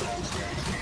Let's go.